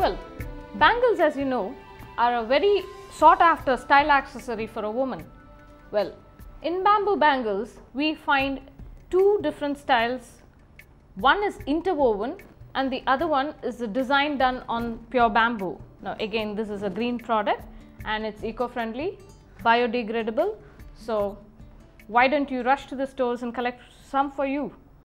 Well, Bangles, as you know, are a very sought after style accessory for a woman. Well, in bamboo bangles, we find two different styles. One is interwoven and the other one is the design done on pure bamboo. Now again this is a green product and it's eco-friendly, biodegradable. So why don't you rush to the stores and collect some for you?